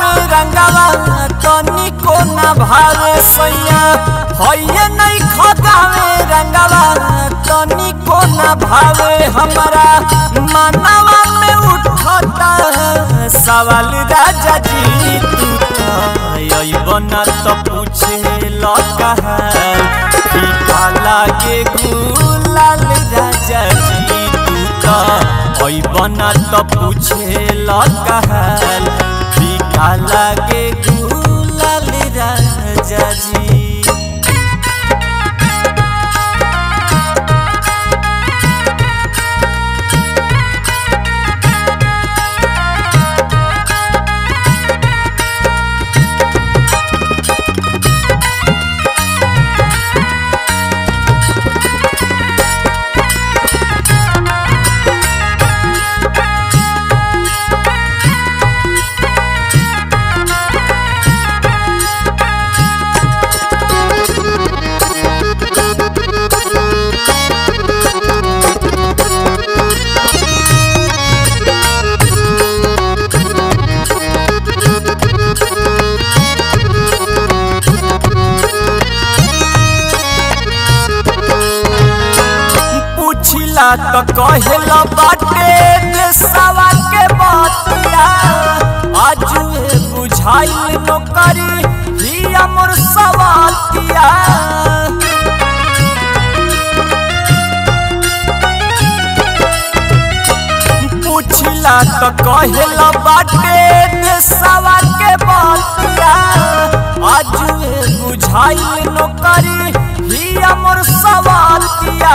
नहीं रंगवा तनी को ना भावे सैया। हइये नहीं खगावे रंगवा तनी को ना भावे हमारा। मानवा में उठता सवाल राजा जी। तू बना तो पूछे लगा फीका लागे गुलाल राजा जी तू तो। बना तो पूछे लगा फीका लागे गुलाल राजा जी। पूछिला तो कहेला बाटे देशवा के बतिया आज बुझाइल नौकरी, ही अमर सवातिया पूछिला तो कहेला बाटे देशवा के बतिया आज बुझाइल नौकरी, ही अमर सवातिया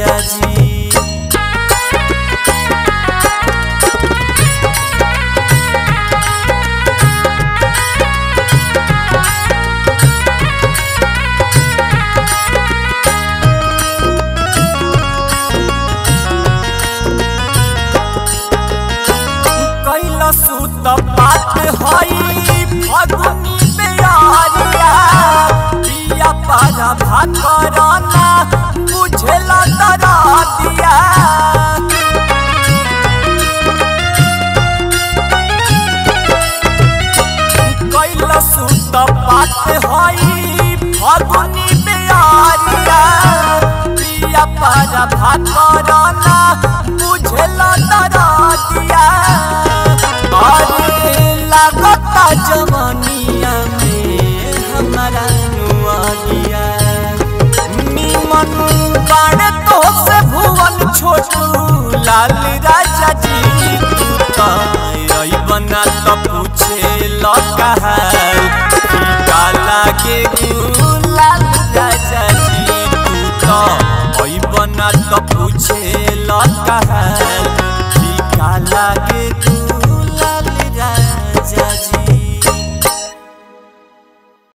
राजा जी सुत बात हई फगुनी पारा भात करना बुझेला दरा दिया कैला सुत बात हई, फगुनी बेयारिया पिया पारा भात करना बुझेला दरा दिया अरे लागता जवानिया में, हमारा बना तो पूछे लगा काला के गुलाल राजा जी तू तो? बना तो पूछे